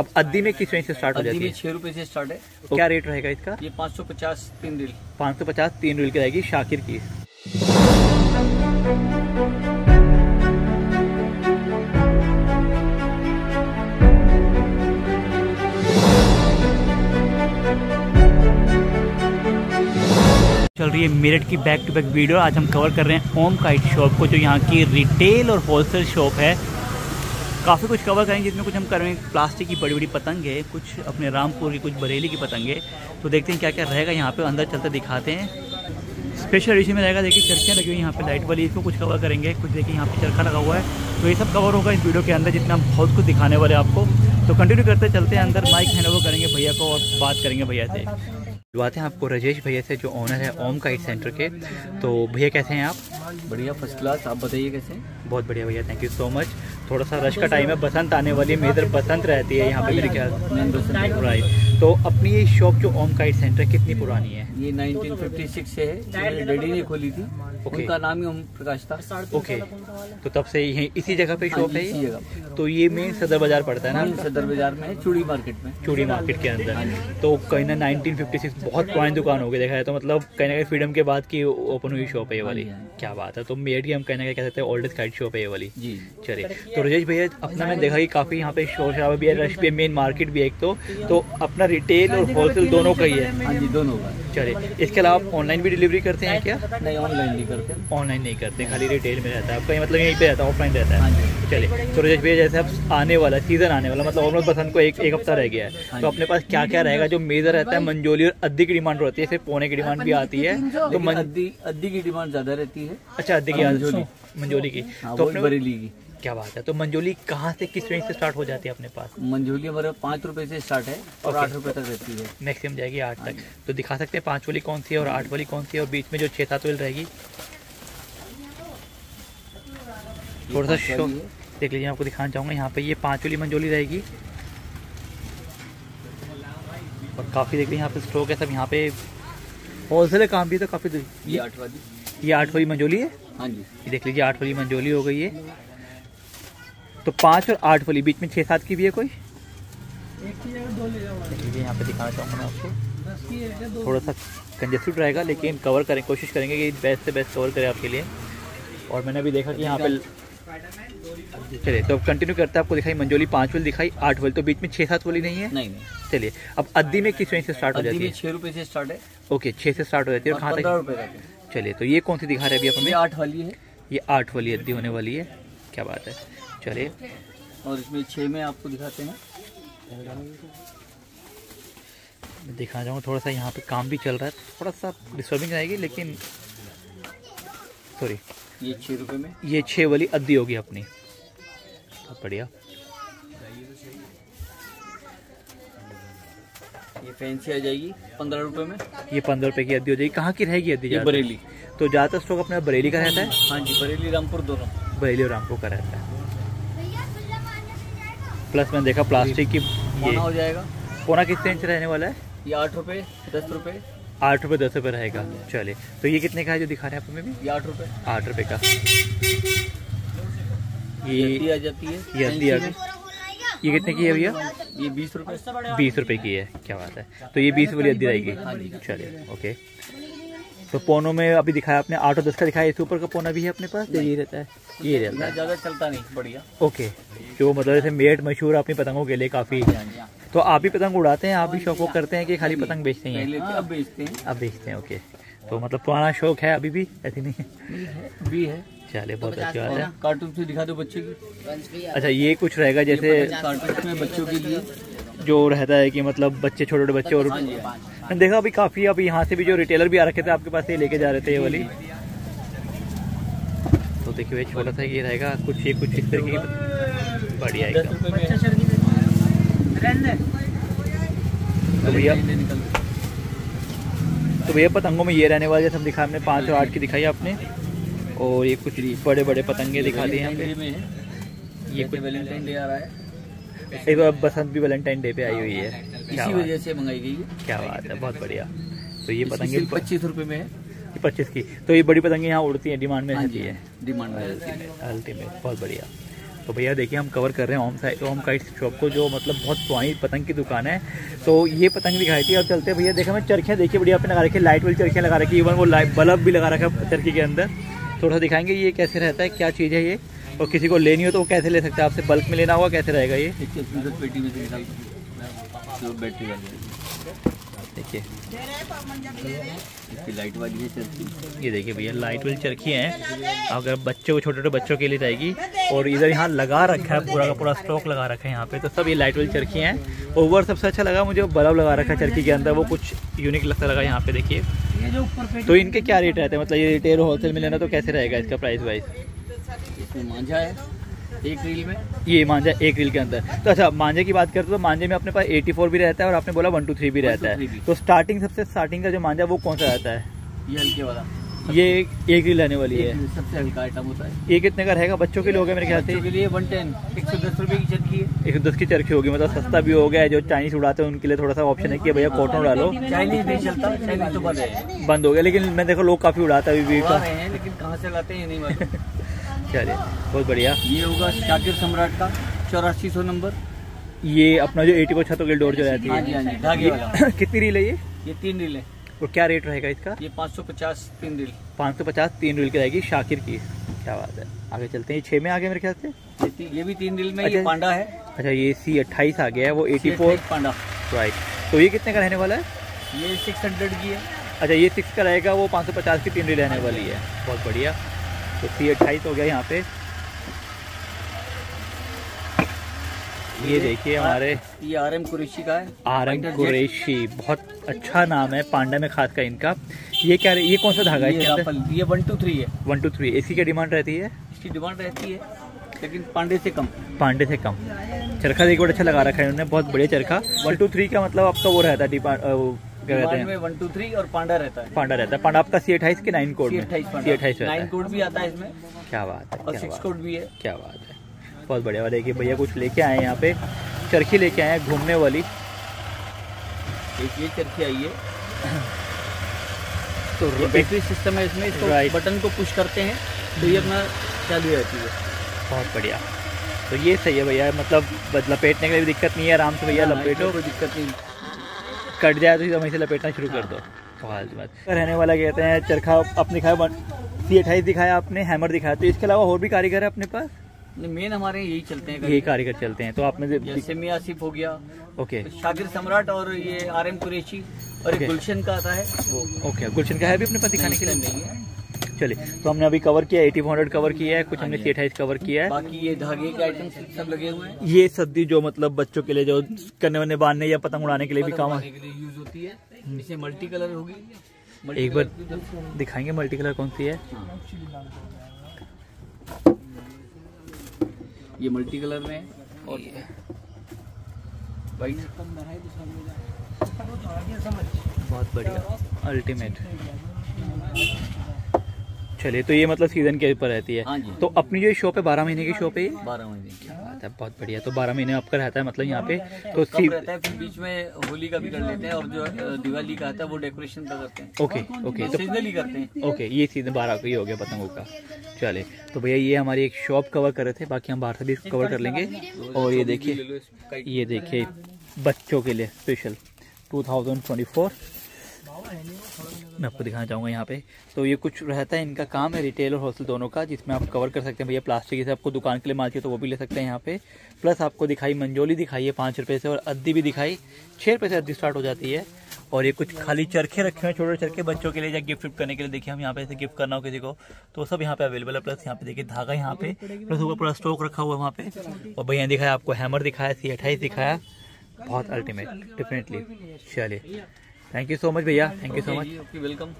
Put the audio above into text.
अब अद्दी में किस रेंज से स्टार्ट हो जाती है? छह रुपए से स्टार्ट है। तो क्या रेट रहेगा इसका? ये पाँच सौ पचास तीन रील पाँच सौ पचास तीन रील की रहेगी शाकिर की। चल रही है मेरठ की बैक टू बैक वीडियो आज हम कवर कर रहे हैं ओम काइट शॉप को जो यहाँ की रिटेल और होलसेल शॉप है। काफ़ी कुछ कवर करेंगे जिसमें कुछ हम करेंगे। प्लास्टिक की बड़ी बड़ी पतंग है कुछ अपने रामपुर की कुछ बरेली की पतंग है। तो देखते हैं क्या क्या रहेगा यहाँ पे अंदर चलते दिखाते हैं। स्पेशल एडिशन में रहेगा देखिए चरखियाँ लगी हुई यहाँ पे लाइट वाली इसको कुछ कवर करेंगे। कुछ देखिए यहाँ पे चरखा लगा हुआ है। तो ये सब कवर होगा इस वीडियो के अंदर जितना हम बहुत कुछ दिखाने वाले आपको। तो कंटिन्यू करते चलते हैं अंदर। माइक हैंड ओवर करेंगे भैया को और बात करेंगे भैया से। बुलवाते हैं आपको राजेश भैया से जो ऑनर है ओम काइट सेंटर के। तो भैया कैसे हैं आप? बढ़िया फ़र्स्ट क्लास आप बताइए कैसे बहुत बढ़िया भैया थैंक यू सो मच थोड़ा सा रश का टाइम है बसंत आने वाली है मेजर बसंत रहती है यहाँ पे मेरे ख्याल राइट तो अपनी ये शॉप जो ओम काइट सेंटर कितनी पुरानी है? ये 1956 से है डैडी ने खोली थी। ओके। उनका नाम ही ओम प्रकाश था। ओके तो तब से यही इसी जगह पे शॉप है इसी ये? जगह तो ये मेन सदर बाज़ार पड़ता है ना सदर बाज़ार में चूड़ी मार्केट में। चूड़ी मार्केट के अंदर। तो कहीं ना 1956 बहुत पुरानी दुकान हो गई देखा है तो मतलब कहीं ना कहीं फ्रीडम के बाद की ओपन हुई शॉप है ये वाली। हाँ हाँ क्या बात है? तो मेड की हम कहीं ना कहीं सकते हैं ओल्डेस्ट काइट शॉप है ये वाली। जी चलिए। तो राजेश भैया अपना मैंने देखा कि काफ़ी यहाँ पे शोर शराबा भी है रश भी है मेन मार्केट भी है एक तो। तो अपना रिटेल और होलसेल दोनों का ही है। हाँ। जी दोनों का। चलिए इसके अलावा आप ऑनलाइन भी डिलीवरी करते हैं क्या? नहीं ऑनलाइन नहीं करते। ऑनलाइन नहीं करते खाली रिटेल में रहता है। आपका मतलब यहीं पे रहता है ऑफलाइन रहता हाँ। है चलिए तो रजेश भैया जैसे अब आने वाला सीज़न आने वाला मतलब ऑलमोस्ट बसंत को एक एक हफ़्ता रह गया है। हाँ तो अपने पास क्या क्या रहेगा? जो मेजर रहता है मंजोली और अद्दी की डिमांड रहती है सिर्फ़ पोने की डिमांड भी आती है। तो अद्दी अद्दी की डिमांड ज़्यादा रहती है। अच्छा की मंजोली। मंजोली की। हाँ तो बरेली की। क्या बात है तो मंजोली कहाँ से किस रेंज से स्टार्ट हो जाती है अपने पास? मंजोली हमारे पाँच रुपए से स्टार्ट है और आठ रुपए तक रहती है। मैक्सिमम जाएगी आठ तक। तो दिखा सकते हैं पाँच वाली कौन सी है और आठ वाली कौन सी है और बीच में जो छः सात वाली रहेगी। थोड़ा सा शो देख लीजिए आपको दिखाना चाहूँगा। यहाँ पे ये पाँच वाली मंजोली रहेगी। और काफ़ी देख लीजिए यहाँ पे स्टॉक है सब। यहाँ पे होलसेल काम भी है तो काफ़ी ये, आठ वाली। ये आठ वाली मंजोली है? हाँ जी। ये देख लीजिए आठ वाली मंजोली हो गई है। तो पाँच और आठ वाली बीच में छः सात की भी है कोई? देख लीजिए यहाँ पे दिखाना चाहूँगा आपको। थोड़ा सा कंजेस्टेड रहेगा लेकिन कवर करें कोशिश करेंगे कि बेस्ट से बेस्ट कवर करें आपके लिए। और मैंने अभी देखा कि यहाँ पे चलिए तो अब कंटिन्यू करते हैं। आपको दिखाई मंजोली पाँच वाली दिखाई आठ वाली। तो बीच में छः सात वाली नहीं है? नहीं नहीं। चलिए अब अद्दी में किस रेंज से स्टार्ट हो जाती है? छह रुपए से स्टार्ट है। ओके छः से स्टार्ट हो जाती है और कहाँ तक। चलिए तो ये कौन सी दिखा रहे अभी अपन ये आठ वाली है। ये आठ वाली अद्दी होने वाली है। क्या बात है। चलिए। और इसमें छह में आपको दिखाते हैं। मैं दिखाना चाहूँगा थोड़ा सा यहाँ पे काम भी चल रहा है। थोड़ा सा डिस्टर्बिंग रहेगी लेकिन सॉरी ये छः रुपये में। ये छः वाली अद्दी होगी अपनी। बढ़िया। ये फैंसी आ जाएगी पंद्रह रुपए में। ये पंद्रह रुपए की अद्दी हो जाएगी। कहाँ की रहेगी अद्दी ये बरेली। तो ज़्यादातर स्टॉक अपना बरेली का रहता है? हाँ जी बरेली रामपुर दोनों। बरेली और रामपुर का रहता है। प्लस मैंने देखा प्लास्टिक की ये हो जाएगा। कोना किस रेंज रहने वाला है? ये आठ रुपए दस रुपए। आठ रुपये दस रुपये रहेगा। चलिए तो ये कितने का है जो दिखा रहे हैं आप हमें भी आठ रुपए। आठ रुपये का। ये आ जाती है। ये अद्दी आ गई। ये कितने की है भैया? ये बीस रुपए। बीस रुपए की है क्या बात है। तो ये बीस वाली अद्दी रहेगी। चलिए ओके। तो पोनो में अभी दिखाया आपने आठ और दस का दिखाया इसके ऊपर का पोना भी है अपने पास? या ये रहता है ये रहता है। ज़्यादा चलता नहीं बढ़िया। ओके जो मतलब जैसे मेट मशहूर है अपनी पतंगों के लिए काफ़ी। हाँ हाँ। तो आप भी पतंग उड़ाते हैं आप भी शौक करते हैं कि खाली पतंग बेचते हैं? अब बेचते हैं। अब बेचते हैं ओके। तो मतलब पुराना शौक है अभी भी? ऐसी नहीं है? भी है चलिए बहुत अच्छी बात है। कार्टून से दिखा दो बच्चे की। अच्छा ये कुछ रहेगा जैसे कार्टून में बच्चों के लिए। जो रहता है कि मतलब बच्चे छोटे छोटे बच्चे और हाँ मैंने देखा अभी काफ़ी अभी यहाँ से भी जो रिटेलर भी आ रखे थे आपके पास ये लेके जा रहे थे ये वाली। तो देखिए ये छोटा सा ये रहेगा। कुछ ये कुछ इस तरीके की बढ़िया एकदम। तो भैया? तो भैया पतंगों में ये रहने वाले जैसे हम दिखा हमने पाँच और आठ की दिखाई आपने। और ये कुछ बड़े बड़े पतंगे दिखा दिए यहाँ पे में है। ये कुछ वैलेंटाइन डे आ रहा है। बार बसंत भी वैलेंटाइन डे पे आई हुई है। क्या इसी वजह से मंगाई गई है। क्या बात है बहुत बढ़िया। तो ये पतंगे पच्चीस रुपए में है। पच्चीस की। तो ये बड़ी पतंगे यहाँ उड़ती हैं डिमांड में हाँ रहती है। डिमांड में रहती है। अल्टीमेट बहुत बढ़िया। तो भैया देखिए, हम कवर कर रहे हैं Om side Om kite shop को जो मतलब बहुत पुरानी पतंग की दुकान है। तो ये पतंग दिखाई थी और चलते हैं। भैया देखा मैं चरखियाँ देखिए, बढ़िया आपने लगा रखी लाइट वाली चरखियाँ लगा रखी इवन वो लाइट बल्ब भी लगा रखा है चरखी के अंदर। थोड़ा दिखाएँगे ये कैसे रहता है, क्या चीज़ है ये? और किसी को लेनी हो तो वो कैसे ले सकते हैं? आपसे बल्क में लेना होगा, कैसे रहेगा ये? पेटी में से निकाल जो बैटरी देखिए। इसकी लाइट वाली है चलती ये देखिए भैया लाइट वाली चरखी हैं। अगर बच्चों को छोटे छोटे बच्चों के लिए रहेगी और इधर यहाँ लगा रखा है पूरा का पूरा स्टॉक लगा रखा है यहाँ पे। तो सब ये लाइट वाली चरखी हैं। ओवर सबसे अच्छा लगा मुझे बल्ब लगा रखा है चरखी के अंदर। वो कुछ यूनिक लगता लगा यहाँ पे देखिए। तो इनके क्या रेट रहते हैं? मतलब ये रिटेल होलसेल में लेना तो कैसे रहेगा इसका प्राइस वाइज मांझा है। एक रील में? ये मांझा एक रील के अंदर। तो अच्छा मांझे की बात करते तो मांझे में अपने पास 84 भी रहता है और आपने बोला वन टू थ्री भी रहता है। तो स्टार्टिंग सबसे स्टार्टिंग का जो मांझा वो कौन सा रहता है? ये हल्के वाला। ये एक रील रहने वाली है। सबसे हल्का आइटम होता है। ये कितने का रहेगा? बच्चों के लिए होगा मेरे ख्याल से। के लिए वन टेन एक सौ दस रुपये की चरखी है। एक सौ दस की चरखी होगी मतलब सस्ता भी हो गया है जो चाइनीज़ उड़ाते हैं उनके लिए थोड़ा सा ऑप्शन है कि भैया कॉटन उड़ा लो। चाइनीज़ नहीं चलता चाइनीज़ तो बंद है। बंद हो गया लेकिन मैं देखो लोग काफ़ी उड़ाते हैं अभी भी हैं लेकिन कहाँ से लाते हैं नहीं चलिए बहुत बढ़िया। ये होगा शाकिर सम्राट का चौरासी सौ नंबर। ये अपना जो एटी को छतों की डोर जो रहती हाँ हाँ है कितनी रील है ये? ये तीन रील है। और क्या रेट रहेगा इसका? ये पाँच सौ पचास तीन रील। पाँच सौ पचास तीन रील की रहेगी शाकिर की। क्या बात है। आगे चलते हैं। ये छः में आ गया मेरे ख्याल से? ये, ये भी तीन रील में अच्छा। ये पांडा है। अच्छा ये सी अट्ठाईस आ गया है वो एटी फोर। पांडा। राइट तो ये कितने का रहने वाला है? ये सिक्स हंड्रेड की है। अच्छा ये सिक्स का रहेगा वो पाँच सौ पचास की तीन रील रहने वाली है। बहुत बढ़िया। तो सी अट्ठाईस हो गया यहाँ पे। ये देखिए हमारे ये आर एम कुरेशी का है। आर एम कुरेशी बहुत अच्छा नाम है पांडा में खास का इनका। ये क्या ये कौन सा धागा है ये वन टू थ्री है। वन टू थ्री इसकी क्या डिमांड रहती है? इसकी डिमांड रहती है लेकिन पांडे से कम। पांडे से कम। चरखा देखिए बड़ा अच्छा लगा रखा है इन्होंने बहुत बढ़िया चरखा। वन टू थ्री का मतलब आपका वो रहता है डिमांड हैं? वन टू थ्री और पांडा रहता है। पांडा रहता है। पांडा आपका सी अट्ठाईस के नाइन कोड सी में? अट्ठाईस सी अट्ठाईस रहता नाइन कोड भी आता है इसमें। क्या बात है और सिक्स कोड भी है। क्या बात है। बहुत बढ़िया और देखिए भैया कुछ लेके आए हैं यहाँ पे। चरखी लेके आए हैं घूमने वाली। एक ये चरखी आई है। तो बैटरी सिस्टम है इसमें इसको बटन को पुश करते हैं तो ये अपना चालू रहती है। बहुत बढ़िया। तो ये सही है भैया मतलब लपेटने के लिए भी दिक्कत नहीं है आराम से भैया हाँ, लपेटो। कोई दिक्कत नहीं। कट जाए तो वहीं से लपेटना शुरू कर दो। बहुत बात। रहने वाला कहते हैं चरखा अपने दिखाया सी अट्ठाईस दिखाया आपने हैमर दिखाया। तो इसके अलावा और भी कारीगर है अपने पास? मेन हमारे यही चलते हैं यही कारीगर चलते हैं। तो आपने जैसे मियाँ आसिफ हो गया ओके। शाकिर सम्राट और ये आर एम कुरेशी और गुलशन का आता है। वो ओके। गुलशन का है भी अपने पास दिखाने के लिए? नहीं है। चलिए तो हमने अभी कवर किया एटी हंड्रेड कवर किया है कुछ हमने सी अट्ठाईस कवर किया है। बाकी ये धागे के आइटम सब लगे हुए हैं? ये सद्दी जो मतलब बच्चों के लिए जो करने वरने बांधने या पतंग उड़ाने के लिए भी काम यूज़ होती है। इसे मल्टी कलर होगी। एक बार दिखाएँगे मल्टी कलर कौन सी है। ये मल्टी कलर में और बहुत बढ़िया। अल्टीमेट चलिए तो ये मतलब सीज़न के ऊपर रहती है। हाँ जी। तो अपनी जो शॉप है बारह महीने की शॉप है बारह महीने क्या बात है बहुत बढ़िया। तो बारह महीने आपका रहता है मतलब यहाँ पे तो सी रहता है फिर बीच में होली का भी कर लेते हैं और जो दिवाली का आता है वो डेकोरेशन का करते हैं। ओके ओके तो सीजनली करते हैं। ओके ये सीज़न बारह का ही हो गया पतंगों का। चले तो भैया ये हमारी एक शॉप कवर कर रहे थे बाकी हम बाहर से भी कवर कर लेंगे। और ये देखिए ये देखिए बच्चों के लिए स्पेशल 2024 मैं आपको दिखाना चाहूँगा यहाँ पे। तो ये कुछ रहता है, इनका काम है रिटेल और होलसेल दोनों का, जिसमें आप कवर कर सकते हैं। भैया प्लास्टिक से आपको दुकान के लिए माल चाहिए तो वो भी ले सकते हैं यहाँ पे। प्लस आपको दिखाई मंजोली दिखाई है पाँच रुपये से और अद्दी भी दिखाई छः रुपये से अद्दी स्टार्ट हो जाती है। और ये कुछ खाली चरखे रखे हुए छोटे चरखे, बच्चों के लिए या गिफ्ट करने के लिए। देखिए हम यहाँ पे गिफ्ट करना हो किसी को तो सब यहाँ पे अवेलेबल है। प्लस यहाँ पे देखिए धागा यहाँ पे प्लस ऊपर पूरा स्टॉक रखा हुआ है वहाँ पे। और भैया दिखाया आपको हैमर दिखाया सी दिखाया। बहुत अल्टीमेट डेफिनेटली चलिए। थैंक यू सो मच भैया. Thank you so much welcome